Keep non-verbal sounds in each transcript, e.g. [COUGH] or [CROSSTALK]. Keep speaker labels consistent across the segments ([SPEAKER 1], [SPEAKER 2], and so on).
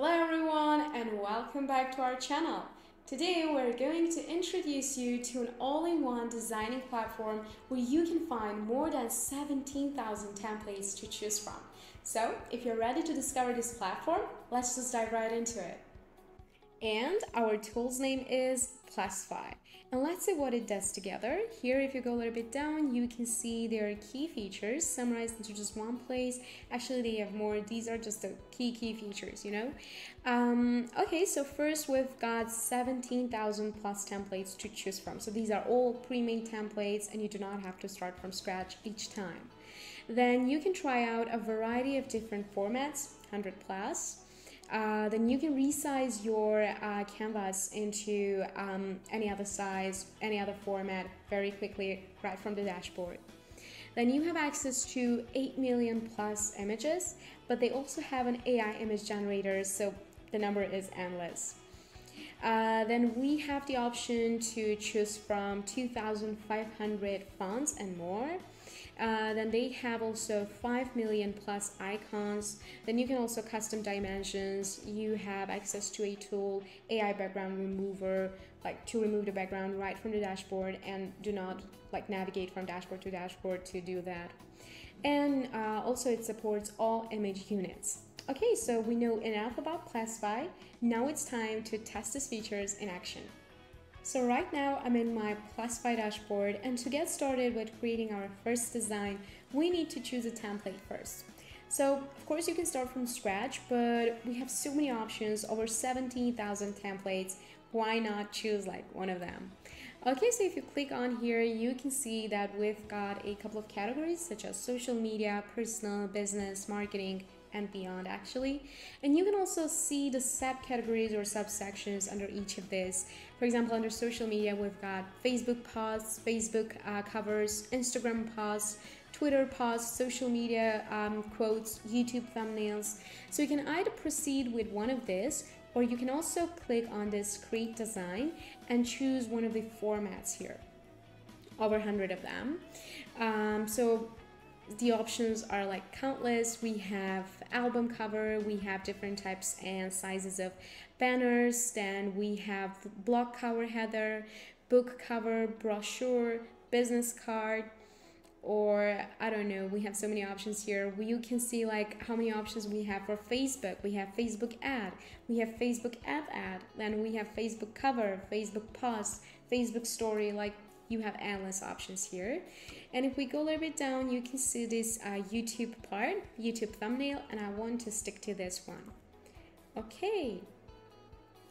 [SPEAKER 1] Hello everyone and welcome back to our channel. Today we're going to introduce you to an all-in-one designing platform where you can find more than 17,000 templates to choose from. So if you're ready to discover this platform, let's just dive right into it. And our tool's name is Plasfy. And let's see what it does together. Here, if you go a little bit down, you can see their key features summarized into just one place. Actually, they have more. These are just the key key features, you know? Um, okay, so first we've got 17,000 plus templates to choose from. So these are all pre-made templates and you do not have to start from scratch each time. Then you can try out a variety of different formats, 100 plus. Uh, then you can resize your uh, canvas into um, any other size, any other format very quickly right from the dashboard. Then you have access to 8 million plus images, but they also have an AI image generator, so the number is endless. Uh, then we have the option to choose from 2,500 fonts and more. Uh, then they have also 5 million plus icons. Then you can also custom dimensions. You have access to a tool, AI background remover, like to remove the background right from the dashboard and do not like navigate from dashboard to dashboard to do that. And uh, also it supports all image units. Okay, so we know enough about Plasfy. Now it's time to test these features in action. So right now I'm in my Plasfy dashboard and to get started with creating our first design, we need to choose a template first. So of course you can start from scratch, but we have so many options, over 17,000 templates. Why not choose like one of them? Okay, so if you click on here, you can see that we've got a couple of categories such as social media, personal, business, marketing, and beyond actually. And you can also see the subcategories or subsections under each of these. For example, under social media, we've got Facebook posts, Facebook uh, covers, Instagram posts, Twitter posts, social media um, quotes, YouTube thumbnails. So you can either proceed with one of these or you can also click on this create design and choose one of the formats here over 100 of them um, so the options are like countless. We have album cover, we have different types and sizes of banners, then we have blog cover header, book cover, brochure, business card, or I don't know, we have so many options here. You can see like how many options we have for Facebook. We have Facebook ad, we have Facebook app ad, then we have Facebook cover, Facebook post, Facebook story, like you have endless options here. And if we go a little bit down, you can see this uh, YouTube part, YouTube thumbnail, and I want to stick to this one. Okay,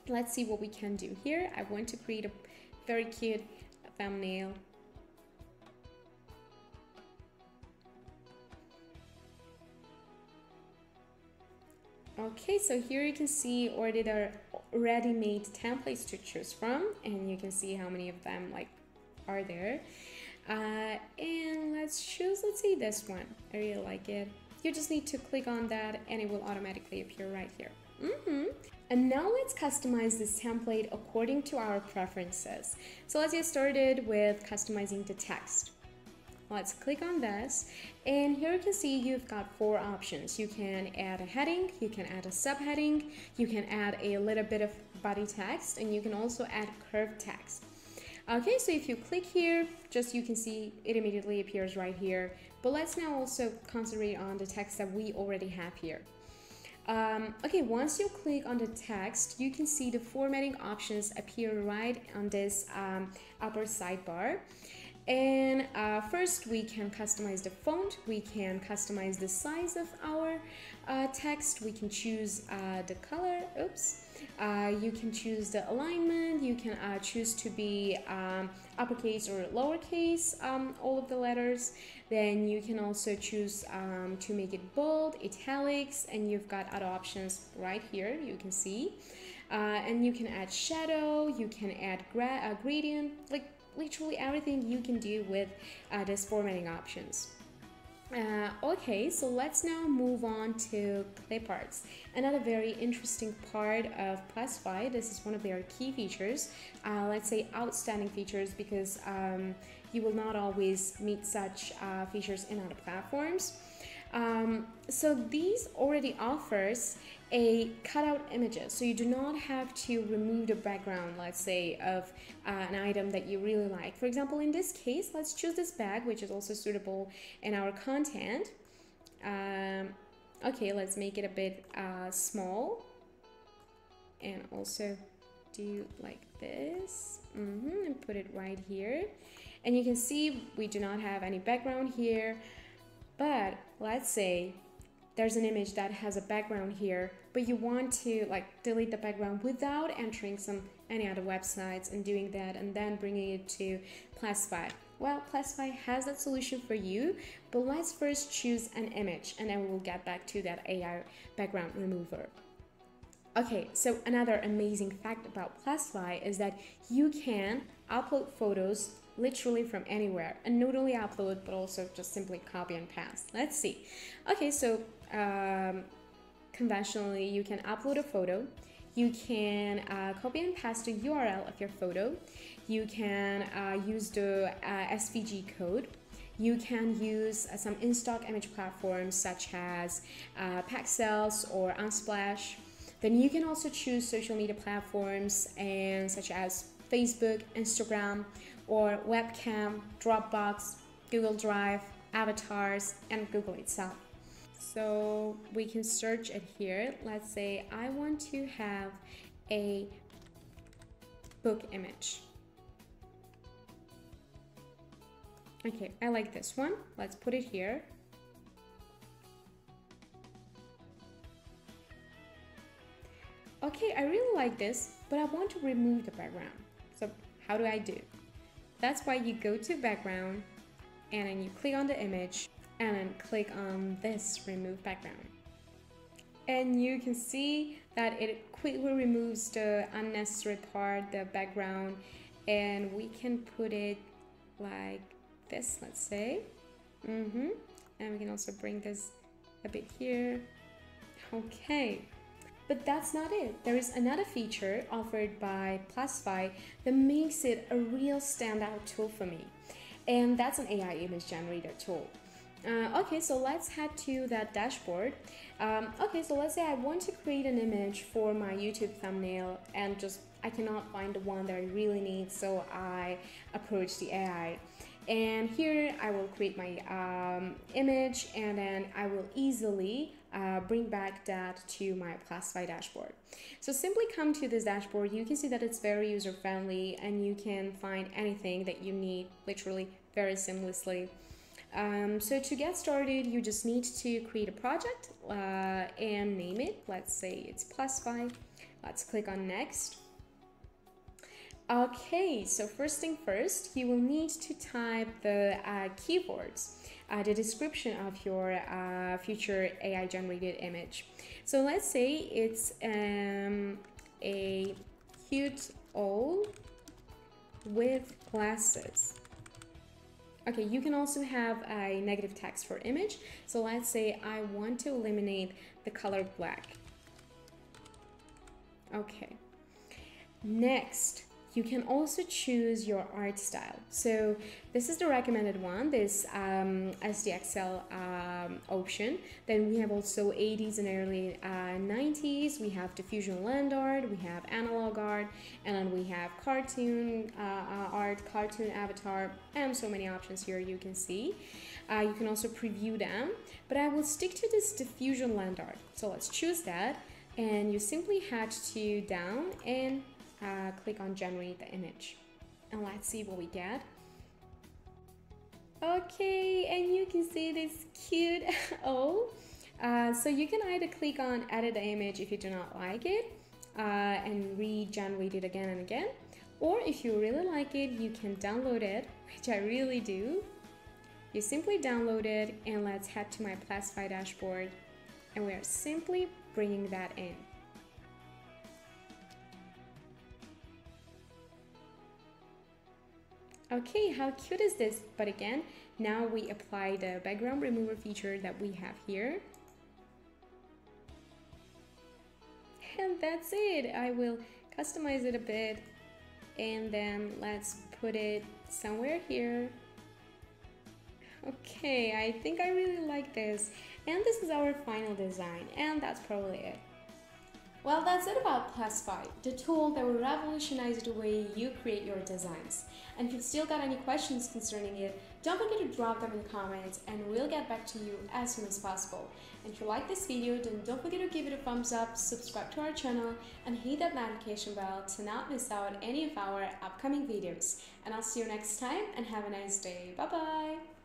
[SPEAKER 1] let's see what we can do here. I want to create a very cute thumbnail. Okay, so here you can see already there are ready-made templates to choose from and you can see how many of them like are there. Uh, and let's choose, let's see this one. I really like it. You just need to click on that and it will automatically appear right here. Mm -hmm. And now let's customize this template according to our preferences. So let's get started with customizing the text. Let's click on this and here you can see you've got four options. You can add a heading, you can add a subheading, you can add a little bit of body text and you can also add curved text. Okay, so if you click here, just you can see it immediately appears right here. But let's now also concentrate on the text that we already have here. Um, okay, once you click on the text, you can see the formatting options appear right on this um, upper sidebar. And uh, first we can customize the font, we can customize the size of our uh, text, we can choose uh, the color, oops, uh, you can choose the alignment, you can uh, choose to be um, uppercase or lowercase, um, all of the letters. Then you can also choose um, to make it bold, italics, and you've got other options right here, you can see. Uh, and you can add shadow, you can add gra gradient, like literally everything you can do with uh, this formatting options. Uh, okay, so let's now move on to clip arts. Another very interesting part of Plasfy, this is one of their key features, uh, let's say outstanding features because um, you will not always meet such uh, features in other platforms. Um, so these already offers a cutout images so you do not have to remove the background let's say of uh, an item that you really like. For example in this case let's choose this bag which is also suitable in our content. Um, okay let's make it a bit uh, small. And also do like this. Mm -hmm, and put it right here. And you can see we do not have any background here but let's say there's an image that has a background here, but you want to like delete the background without entering some any other websites and doing that and then bringing it to Plastify. Well, Plastify has that solution for you, but let's first choose an image and then we'll get back to that AI background remover. Okay, so another amazing fact about Plastify is that you can upload photos literally from anywhere. And not only upload but also just simply copy and paste. Let's see. Okay, so um, conventionally you can upload a photo. You can uh, copy and paste the URL of your photo. You can uh, use the uh, SVG code. You can use uh, some in-stock image platforms such as uh, Pexels or Unsplash. Then you can also choose social media platforms and such as Facebook, Instagram, or Webcam, Dropbox, Google Drive, avatars, and Google itself. So we can search it here. Let's say I want to have a book image. Okay, I like this one. Let's put it here. Okay, I really like this, but I want to remove the background. So how do I do? That's why you go to background and then you click on the image and then click on this remove background. And you can see that it quickly removes the unnecessary part the background and we can put it like this let's say. Mm -hmm. and we can also bring this a bit here. Okay but that's not it. There is another feature offered by Plastify that makes it a real standout tool for me. And that's an AI image generator tool. Uh, okay, so let's head to that dashboard. Um, okay, so let's say I want to create an image for my YouTube thumbnail and just I cannot find the one that I really need, so I approach the AI. And here I will create my um, image and then I will easily uh, bring back that to my Plastify dashboard. So simply come to this dashboard, you can see that it's very user friendly and you can find anything that you need literally very seamlessly. Um, so to get started, you just need to create a project uh, and name it. Let's say it's Plastify. Let's click on next. Okay, so first thing first, you will need to type the uh, keywords, uh, the description of your uh, future AI generated image. So let's say it's um, a cute owl with glasses. Okay, you can also have a negative text for image. So let's say I want to eliminate the color black. Okay. Next, you can also choose your art style. So this is the recommended one, this um, SDXL um, option. Then we have also 80s and early uh, 90s. We have diffusion land art, we have analog art, and then we have cartoon uh, uh, art, cartoon avatar, and so many options here you can see. Uh, you can also preview them, but I will stick to this diffusion land art. So let's choose that, and you simply head to down and uh, click on generate the image. And let's see what we get. Okay and you can see this cute [LAUGHS] oh uh, so you can either click on edit the image if you do not like it uh, and regenerate it again and again. Or if you really like it you can download it [LAUGHS] which I really do. You simply download it and let's head to my Plastify dashboard. And we are simply bringing that in Okay, how cute is this? But again, now we apply the background remover feature that we have here. And that's it. I will customize it a bit and then let's put it somewhere here. Okay, I think I really like this. And this is our final design, and that's probably it. Well, that's it about Plusify, the tool that will revolutionize the way you create your designs. And if you've still got any questions concerning it, don't forget to drop them in the comments and we'll get back to you as soon as possible. And if you like this video, then don't forget to give it a thumbs up, subscribe to our channel, and hit that notification bell to not miss out any of our upcoming videos. And I'll see you next time and have a nice day. Bye bye!